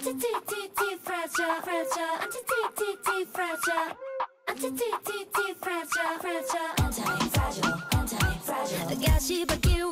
anti t t t fragile. Fragile anti t t t fragile. Anti t t t fragile fragile anti fragile anti fragile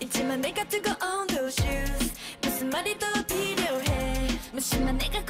It's in my makeup to go on those shoes. But somebody thought I'd be your head. But my makeup.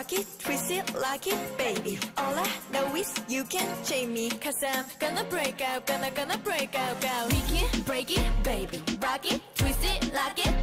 rock it, twist it like it, baby. All I know is you can't shame me Cause I'm gonna break out, gonna, gonna break out, out We can break it, baby. Rock it, twist it like it